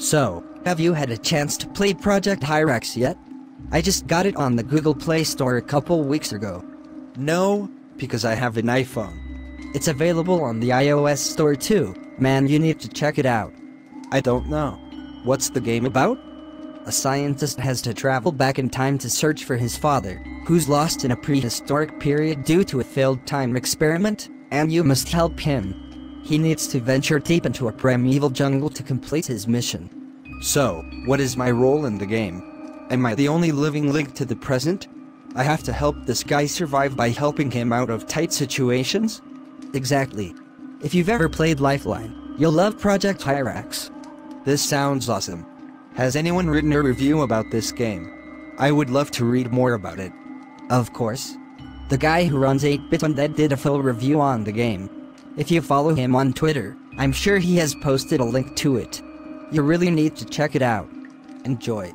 So, have you had a chance to play Project Hyrax yet? I just got it on the Google Play Store a couple weeks ago. No, because I have an iPhone. It's available on the iOS store too. Man, you need to check it out. I don't know. What's the game about? A scientist has to travel back in time to search for his father, who's lost in a prehistoric period due to a failed time experiment, and you must help him. He needs to venture deep into a primeval jungle to complete his mission. So, what is my role in the game? Am I the only living link to the present? I have to help this guy survive by helping him out of tight situations? Exactly. If you've ever played Lifeline, you'll love Project Hyrax. This sounds awesome. Has anyone written a review about this game? I would love to read more about it. Of course. The guy who runs 8-Bit Undead did a full review on the game. If you follow him on Twitter, I'm sure he has posted a link to it. You really need to check it out. Enjoy.